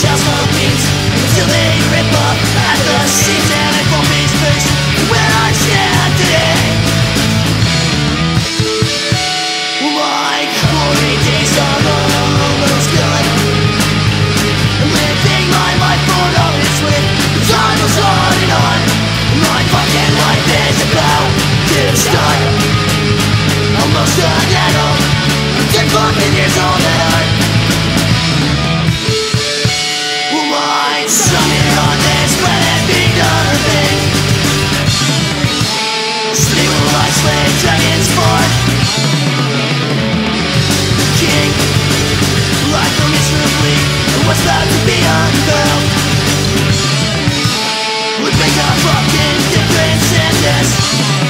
shells will beat until they rip up at the seams. Yes!